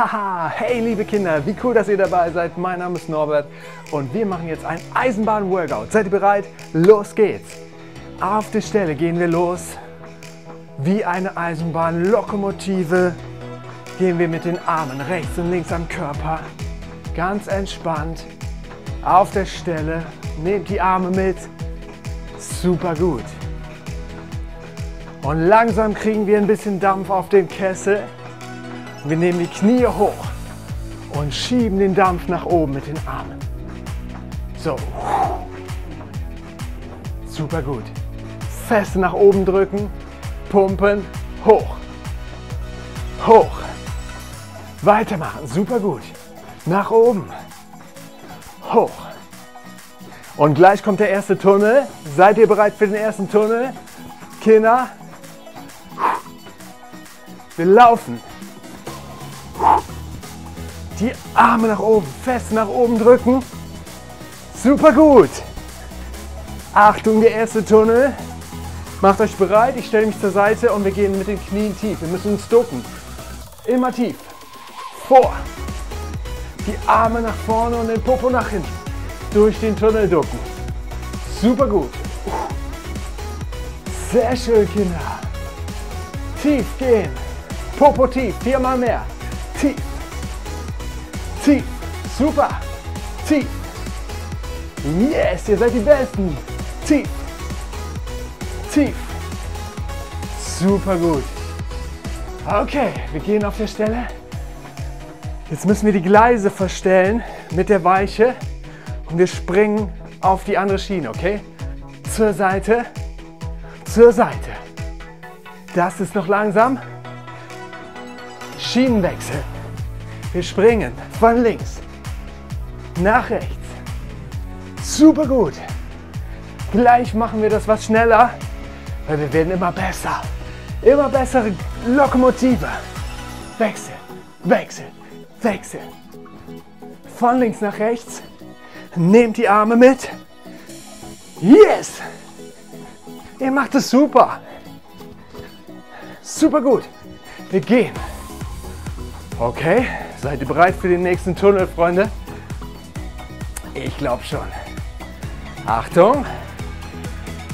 Haha, hey liebe Kinder, wie cool, dass ihr dabei seid. Mein Name ist Norbert und wir machen jetzt ein Eisenbahn-Workout. Seid ihr bereit? Los geht's! Auf der Stelle gehen wir los. Wie eine Eisenbahnlokomotive gehen wir mit den Armen rechts und links am Körper. Ganz entspannt. Auf der Stelle. Nehmt die Arme mit. Super gut. Und langsam kriegen wir ein bisschen Dampf auf den Kessel. Wir nehmen die Knie hoch und schieben den Dampf nach oben mit den Armen. So. Super gut. Fest nach oben drücken, pumpen, hoch. Hoch. Weitermachen, super gut. Nach oben. Hoch. Und gleich kommt der erste Tunnel. Seid ihr bereit für den ersten Tunnel? Kinder, wir laufen. Die Arme nach oben, fest nach oben drücken. Super gut. Achtung, der erste Tunnel. Macht euch bereit, ich stelle mich zur Seite und wir gehen mit den Knien tief. Wir müssen uns ducken. Immer tief. Vor. Die Arme nach vorne und den Popo nach hinten. Durch den Tunnel ducken. Super gut. Sehr schön, Kinder. Tief gehen. Popo tief, viermal mehr. Tief. Tief. Super. Tief. Yes, ihr seid die Besten. Tief. Tief. Super gut. Okay, wir gehen auf der Stelle. Jetzt müssen wir die Gleise verstellen mit der Weiche und wir springen auf die andere Schiene, okay? Zur Seite, zur Seite. Das ist noch langsam. Schienenwechsel. Wir springen von links nach rechts. Super gut. Gleich machen wir das was schneller, weil wir werden immer besser. Immer bessere Lokomotive. Wechsel, Wechsel, Wechsel. Von links nach rechts. Nehmt die Arme mit. Yes! Ihr macht es super. Super gut. Wir gehen. Okay, seid ihr bereit für den nächsten Tunnel, Freunde? Ich glaube schon. Achtung.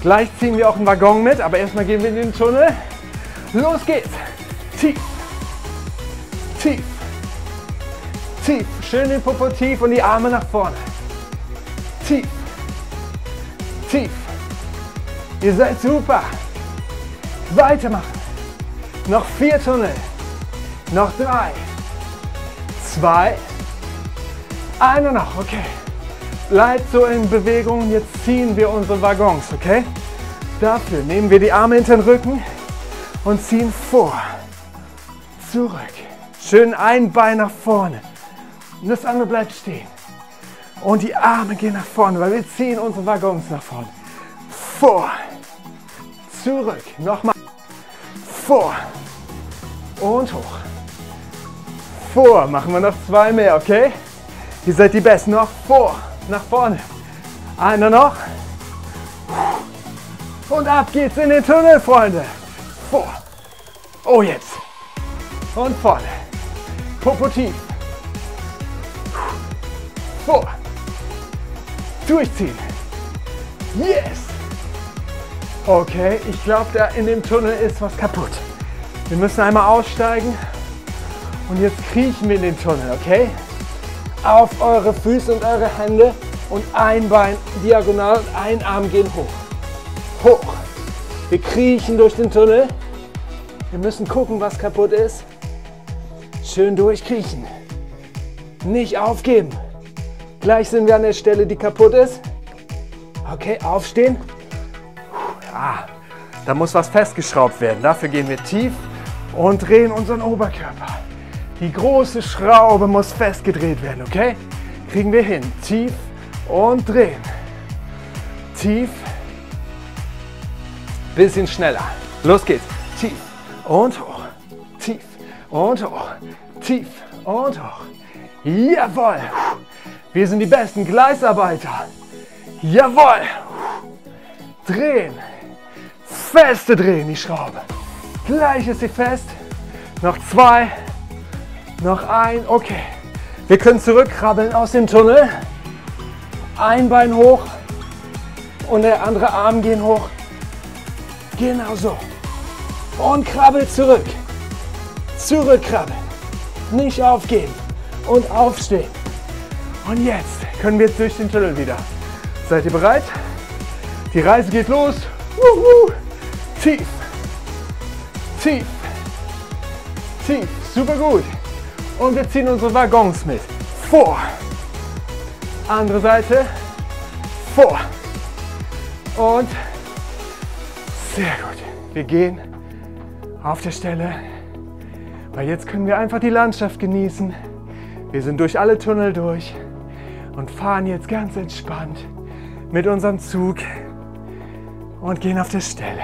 Gleich ziehen wir auch einen Waggon mit, aber erstmal gehen wir in den Tunnel. Los geht's. Tief. Tief. Tief. Schön den Popo tief und die Arme nach vorne. Tief. Tief. Ihr seid super. Weitermachen. Noch vier Tunnel. Noch drei zwei, einer noch, okay. Bleibt so in Bewegung, jetzt ziehen wir unsere Waggons, okay? Dafür nehmen wir die Arme hinter den Rücken und ziehen vor, zurück. Schön ein Bein nach vorne und das andere bleibt stehen. Und die Arme gehen nach vorne, weil wir ziehen unsere Waggons nach vorne. Vor, zurück, nochmal, vor und hoch vor. Machen wir noch zwei mehr, okay? Ihr seid die Besten. Noch vor, nach vorne. Einer noch. Und ab geht's in den Tunnel, Freunde. Vor. Oh, jetzt. Und vorne. Popo tief. Vor. Durchziehen. Yes. Okay, ich glaube, da in dem Tunnel ist was kaputt. Wir müssen einmal aussteigen und jetzt kriechen wir in den Tunnel, okay? Auf eure Füße und eure Hände und ein Bein diagonal und ein Arm gehen hoch. Hoch. Wir kriechen durch den Tunnel. Wir müssen gucken, was kaputt ist. Schön durchkriechen. Nicht aufgeben. Gleich sind wir an der Stelle, die kaputt ist. Okay, aufstehen. Ja, da muss was festgeschraubt werden. Dafür gehen wir tief und drehen unseren Oberkörper. Die große Schraube muss festgedreht werden, okay? Kriegen wir hin. Tief und drehen. Tief. Bisschen schneller. Los geht's. Tief und hoch. Tief und hoch. Tief und hoch. Jawohl. Wir sind die besten Gleisarbeiter. Jawohl. Drehen. Feste drehen die Schraube. Gleich ist sie fest. Noch zwei. Noch ein. Okay. Wir können zurückkrabbeln aus dem Tunnel. Ein Bein hoch und der andere Arm gehen hoch. Genau so. Und krabbel zurück. Zurückkrabbeln. Nicht aufgeben. Und aufstehen. Und jetzt können wir durch den Tunnel wieder. Seid ihr bereit? Die Reise geht los. Wuhu. Tief. Tief. Tief. Super gut. Und wir ziehen unsere Waggons mit. Vor. Andere Seite. Vor. Und sehr gut. Wir gehen auf der Stelle, weil jetzt können wir einfach die Landschaft genießen. Wir sind durch alle Tunnel durch und fahren jetzt ganz entspannt mit unserem Zug und gehen auf der Stelle.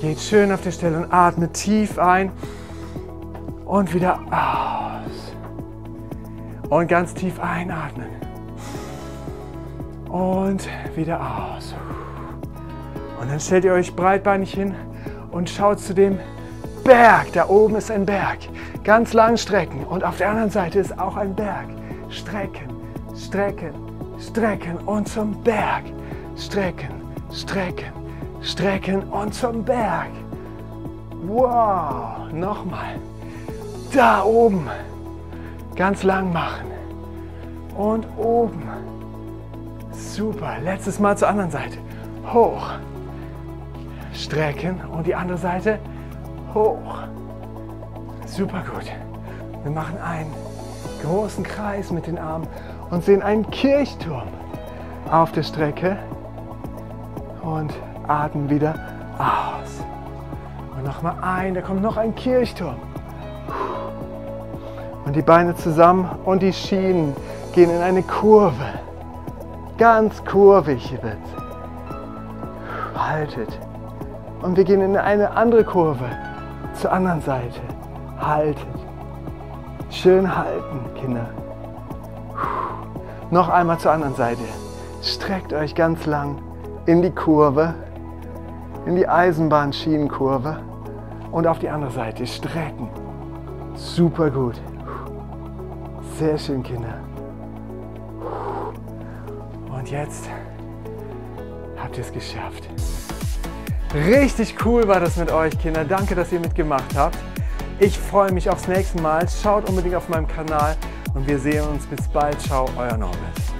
Geht schön auf der Stelle und atmet tief ein und wieder aus. Und ganz tief einatmen. Und wieder aus. Und dann stellt ihr euch breitbeinig hin und schaut zu dem Berg. Da oben ist ein Berg. Ganz lang strecken. Und auf der anderen Seite ist auch ein Berg. Strecken, strecken, strecken und zum Berg. Strecken, strecken, strecken und zum Berg. Wow, nochmal. Da oben. Ganz lang machen. Und oben. Super. Letztes Mal zur anderen Seite. Hoch. Strecken und die andere Seite hoch. Super gut. Wir machen einen großen Kreis mit den Armen und sehen einen Kirchturm auf der Strecke und atmen wieder aus. Und nochmal ein, da kommt noch ein Kirchturm. Und die Beine zusammen und die Schienen gehen in eine Kurve. Ganz kurvig wird Haltet. Und wir gehen in eine andere Kurve zur anderen Seite. Haltet. Schön halten, Kinder. Noch einmal zur anderen Seite. Streckt euch ganz lang in die Kurve, in die Eisenbahnschienenkurve und auf die andere Seite strecken. Super gut. Sehr schön, Kinder. Und jetzt habt ihr es geschafft. Richtig cool war das mit euch, Kinder. Danke, dass ihr mitgemacht habt. Ich freue mich aufs nächste Mal. Schaut unbedingt auf meinem Kanal und wir sehen uns. Bis bald. Ciao, euer Norbert.